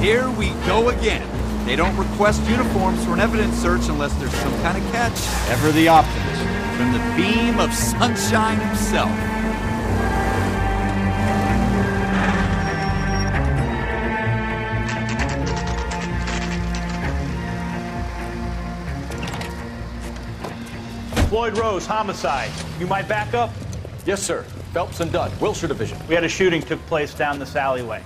Here we go again. They don't request uniforms for an evidence search unless there's some kind of catch. Ever the optimist. From the beam of sunshine himself. Floyd Rose, homicide. You might back up? Yes, sir. Phelps and Dunn, Wilshire Division. We had a shooting took place down this alleyway.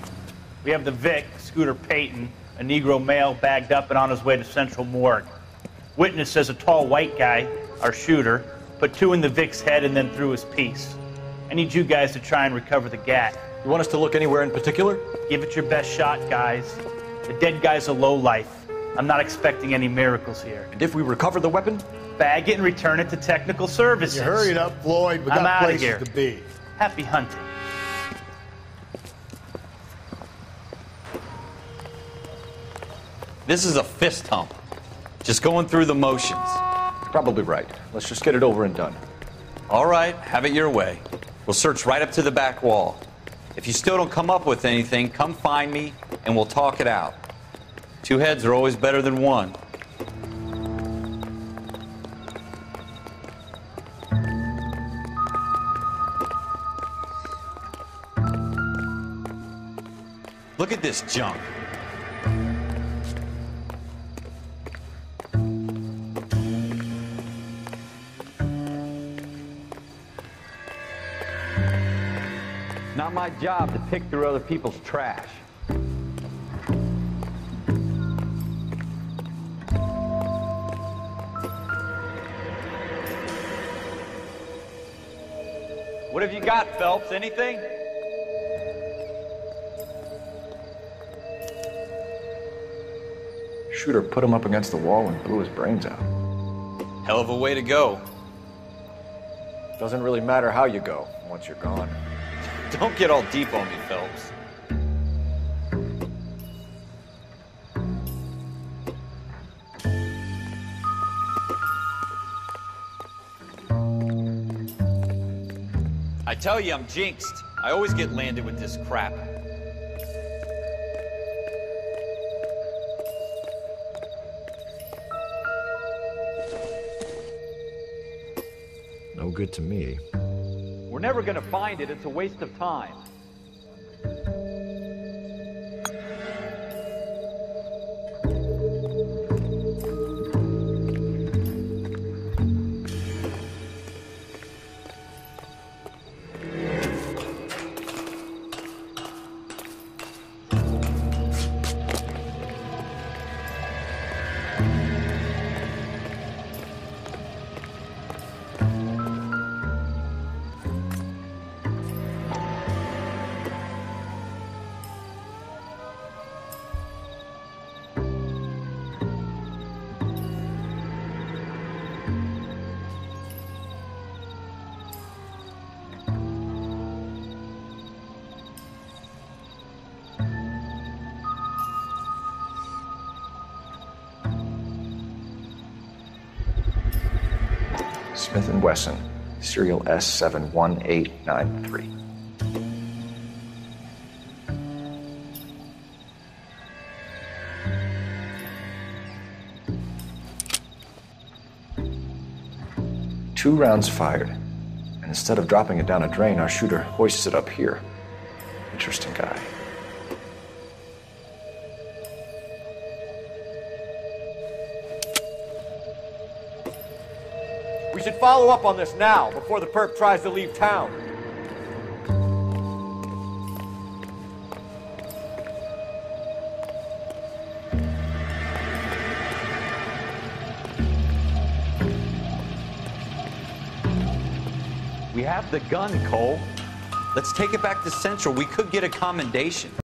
We have the Vic, Scooter Payton, a Negro male bagged up and on his way to Central Morgue. Witness says a tall white guy, our shooter, put two in the Vic's head and then threw his piece. I need you guys to try and recover the gat. You want us to look anywhere in particular? Give it your best shot, guys. The dead guy's a low life. I'm not expecting any miracles here. And if we recover the weapon? Bag it and return it to technical services. You hurried up, Floyd. We I'm got outta places here. to be. Happy hunting. This is a fist hump. Just going through the motions. Probably right. Let's just get it over and done. All right, have it your way. We'll search right up to the back wall. If you still don't come up with anything, come find me and we'll talk it out. Two heads are always better than one. Look at this junk. Not my job to pick through other people's trash. What have you got, Phelps? Anything? Shooter put him up against the wall and blew his brains out. Hell of a way to go. Doesn't really matter how you go once you're gone. Don't get all deep on me, Phelps. I tell you, I'm jinxed. I always get landed with this crap. No good to me. We're never gonna find it. It's a waste of time. Smith and Wesson, serial S71893. Two rounds fired, and instead of dropping it down a drain, our shooter hoists it up here. Interesting guy. We should follow up on this now, before the perp tries to leave town. We have the gun, Cole. Let's take it back to Central. We could get a commendation.